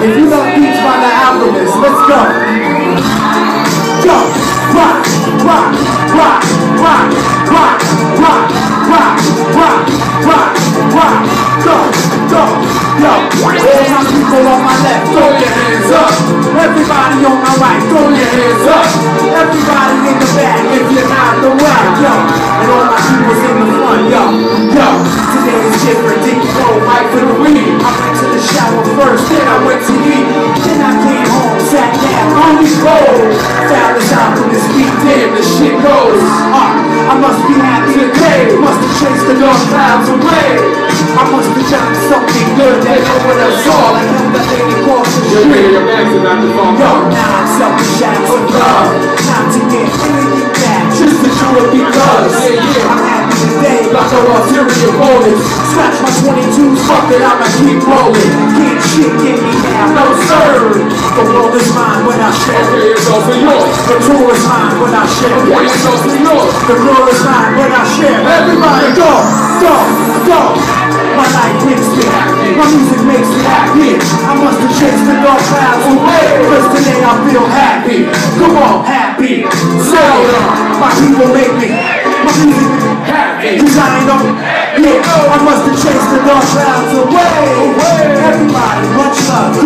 If you love beats by the Alchemist, let's go. Go, rock, rock, rock, rock, rock, rock, rock, rock, rock, rock, go, go, yo. All my people on my left, throw your hands up. Everybody on my right, throw your hands up. Chased the dark clouds away. I must have done something good, that no one else saw. Like help that lady cross the street. yeah, your bags are not the phone. Yo, now I'm selfish acts of love. Not to get anything back, just to do it because. Yeah, yeah. I'm happy today, Got no ulterior motives. Scratch my 22s, fuck it, I'ma keep rolling. Can't shit get me now, no sir. The world is mine when I share. Okay, it's also yours. The tour is mine when I share Okay, it. it's also yours. The girl is mine when I share. Everybody Chased the dark clouds away. Cause today I feel happy. Come on, happy. It. My people make me. My music Happy. Cause I ain't know, yeah, I must have chased the dark clouds away. Everybody, much love,